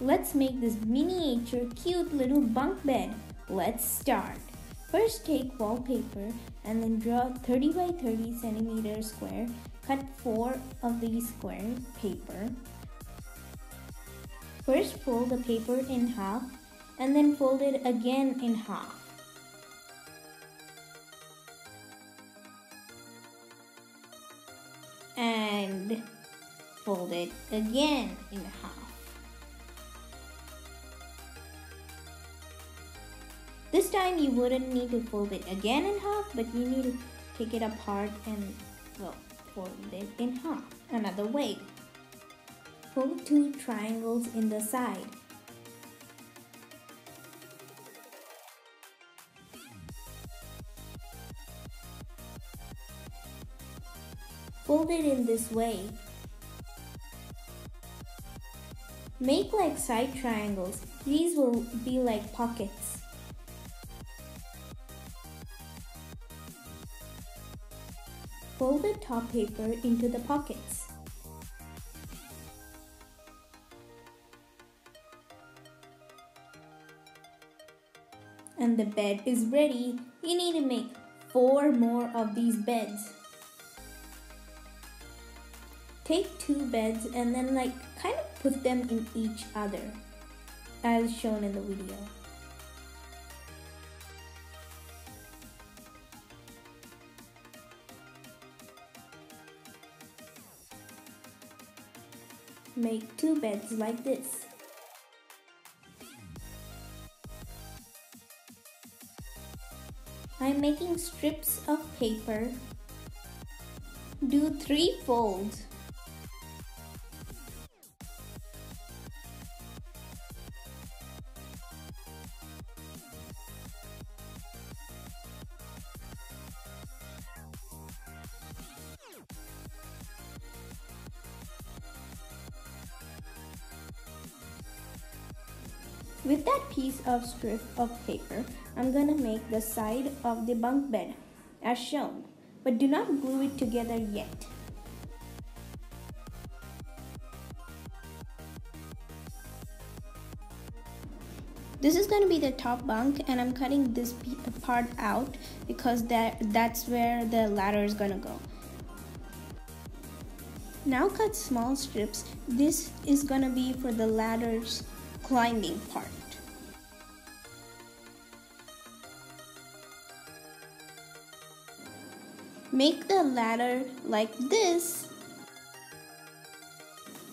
let's make this miniature cute little bunk bed. Let's start. First take wallpaper and then draw 30 by 30 centimeter square. Cut 4 of these square paper. First fold the paper in half and then fold it again in half. And fold it again in half. This time you wouldn't need to fold it again in half, but you need to take it apart and well, fold it in half. Another way. Fold two triangles in the side. Fold it in this way. Make like side triangles. These will be like pockets. Fold the top paper into the pockets. And the bed is ready. You need to make four more of these beds. Take two beds and then like kind of put them in each other as shown in the video. Make two beds like this. I'm making strips of paper. Do three folds. With that piece of strip of paper, I'm gonna make the side of the bunk bed as shown, but do not glue it together yet. This is going to be the top bunk and I'm cutting this part out because that, that's where the ladder is going to go. Now cut small strips. This is going to be for the ladder's climbing part. Make the ladder like this.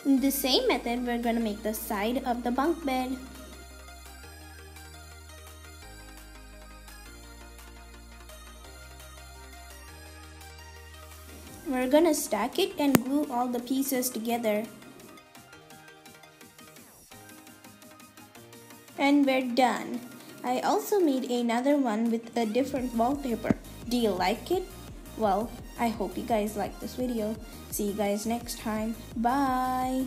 In the same method, we're to make the side of the bunk bed. We're gonna stack it and glue all the pieces together. And we're done. I also made another one with a different wallpaper. Do you like it? Well, I hope you guys like this video. See you guys next time. Bye!